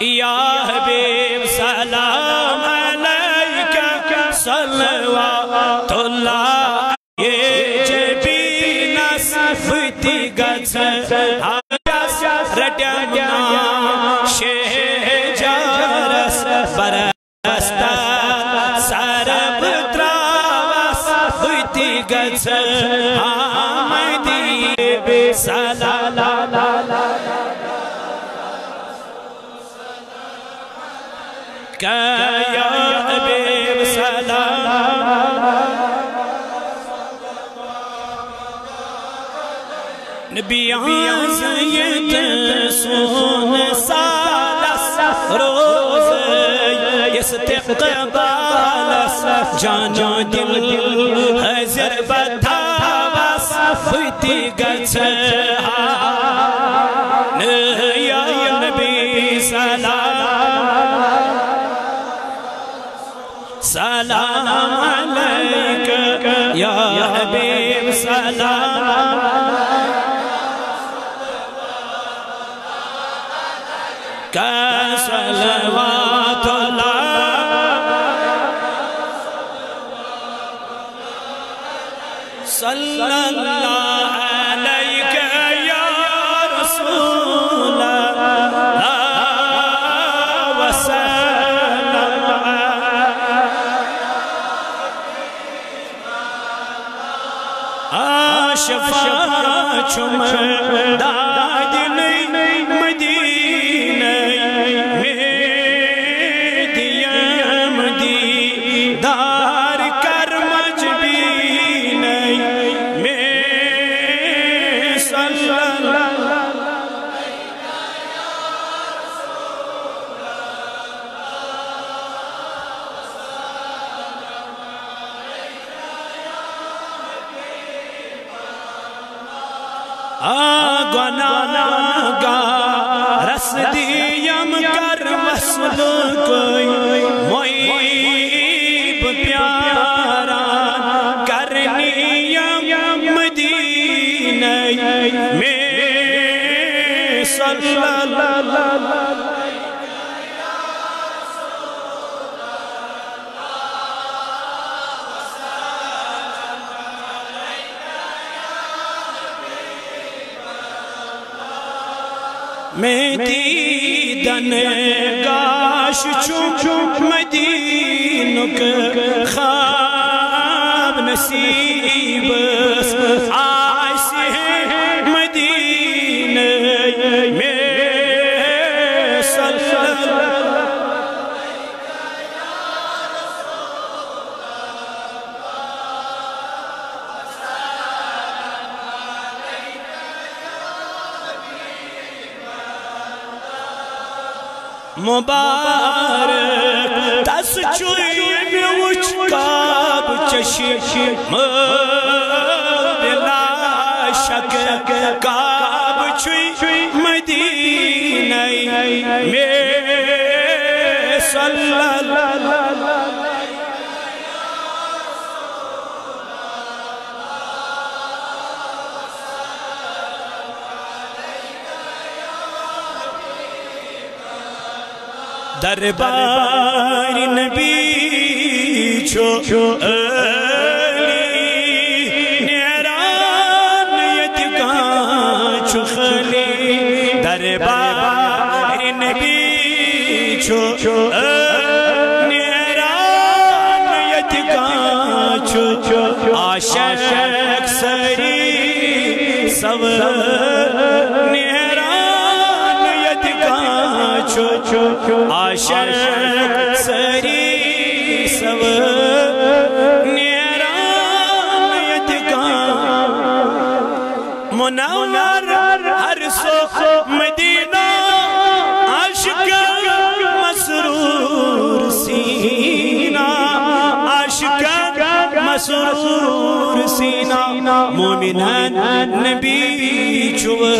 یا حبیب سلام علیکہ صلوات اللہ یہ جبی نصفتی گز آجاس رٹیانا شہ جارس برستا سرب تراوس فتی گز آمدی جانا دل حضر بتاوس فتی گچ سلام عليك يا حبيب سلام عليك. كصلوات الله. صلى الله شفا شفا چمر دا دل نہیں آگنا گا رس دیم کر وصل کوئی معیب پیارا کرنیم مدینہ میں صلی اللہ میں دیدن گاش چون مدینک خواب نصیب آ مبارک تس چوئی میوچ کاب چشی بلا شک کاب چوئی مدینہ میں صلی دربار نبی چو علی نیران یدگان چو خلی، دربار نبی چو نیران یدگان چو عاشق سری سو چو عاشق سری سو نیران یدگان منور ہر سو مدینہ عاشق مسرور سینہ عاشق مسرور سینہ مومنان نبی چوہ